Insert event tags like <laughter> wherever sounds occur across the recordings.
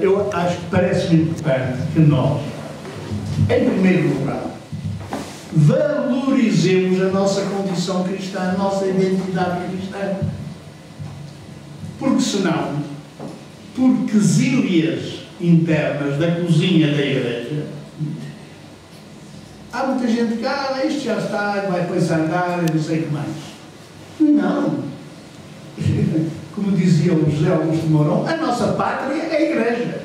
Eu acho que parece-me importante que nós, em primeiro lugar, valorizemos a nossa condição cristã, a nossa identidade cristã. Porque senão, por quesílias internas da cozinha da igreja, há muita gente que, ah, isto já está, vai depois andar, não sei o que mais. Não. Como dizia o José Augusto Mourão, a nossa pátria é a igreja.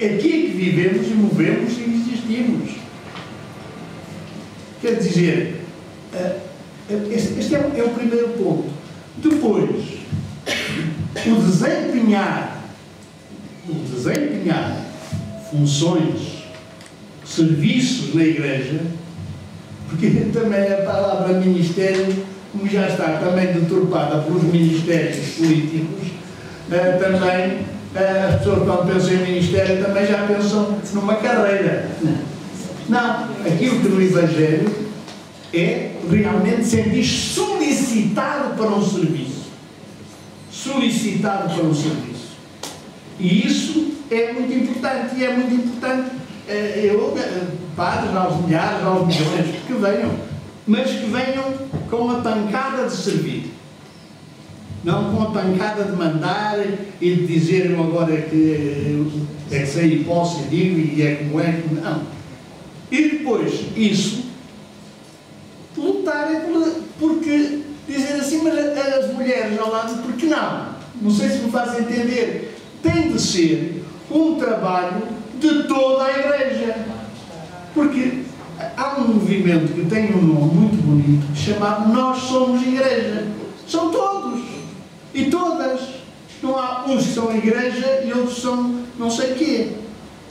É aqui que vivemos e movemos e existimos. Quer dizer, eh, eh, este é o primeiro ponto. Depois, o desempenhar, o desempenhar funções, serviços na igreja, porque também a palavra ministério, como já está também deturpada pelos ministérios políticos, eh, também eh, as pessoas quando pensam em ministério também já pensam numa carreira. Não, aquilo que no Evangelho é realmente sentir solicitado para um serviço solicitado para o serviço. E isso é muito importante, e é muito importante eh, eu, padres aos milhares, aos milhões, que venham, mas que venham com a pancada de servir. Não com a pancada de mandar e de dizer agora é que, é que sei e posso e digo e é como é, não. E depois, isso, lutarem porque dizer assim, mas as mulheres ao lado, por que não? Não sei se me faz entender. Tem de ser um trabalho de toda a Igreja. Porque um movimento que tem um nome muito bonito chamado Nós Somos Igreja. São todos e todas. Não há uns que são igreja e outros são não sei quê.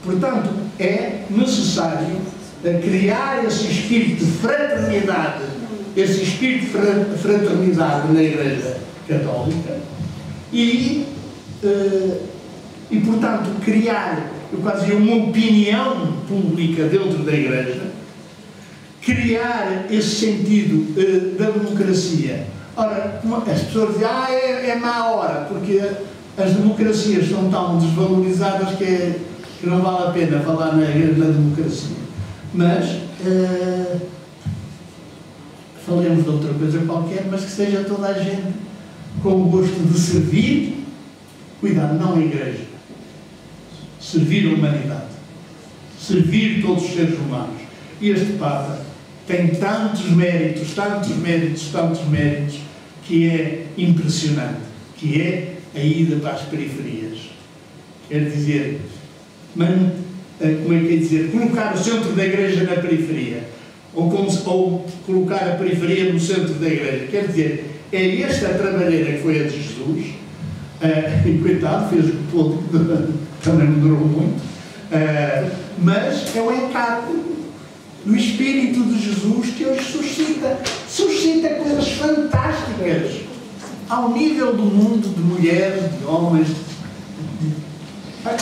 Portanto, é necessário criar esse espírito de fraternidade esse espírito de fraternidade na Igreja Católica e, uh, e portanto, criar quase uma opinião pública dentro da Igreja, criar esse sentido uh, da democracia. Ora, as pessoas dizem, ah, é, é má hora, porque as democracias são tão desvalorizadas que, é, que não vale a pena falar na, na democracia. Mas. Uh, falemos de outra coisa qualquer, mas que seja toda a gente com o gosto de servir, cuidado, não a igreja, servir a humanidade, servir todos os seres humanos. E este Papa tem tantos méritos, tantos méritos, tantos méritos, que é impressionante, que é a ida para as periferias. Quer dizer, man, eh, como é que é dizer, colocar o centro da igreja na periferia ou, ou colocar a periferia no centro da igreja. Quer dizer, é esta a trabalheira que foi a de Jesus, uh, <laughs> e coitado, fez o todo, <laughs> também não durou muito, uh, mas é o encargo do Espírito de Jesus que hoje suscita, suscita coisas fantásticas ao nível do mundo de mulheres, de homens,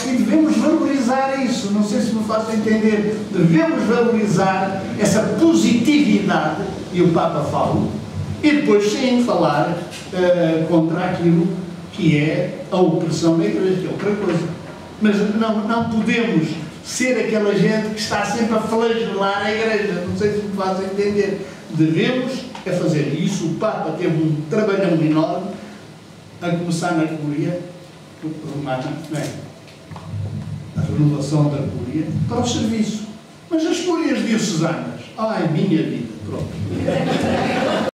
e devemos valorizar isso, não sei se me faço entender. Devemos valorizar essa positividade, e o Papa fala, e depois sim falar uh, contra aquilo que é a opressão da igreja, que é outra coisa. Mas não, não podemos ser aquela gente que está sempre a flagelar a igreja, não sei se me faz entender. Devemos é fazer isso. O Papa teve um trabalhão enorme, a começar na Curia Romana, não é? a renovação da curia, para o serviço. Mas as curias diocesanas, ai, minha vida, pronto.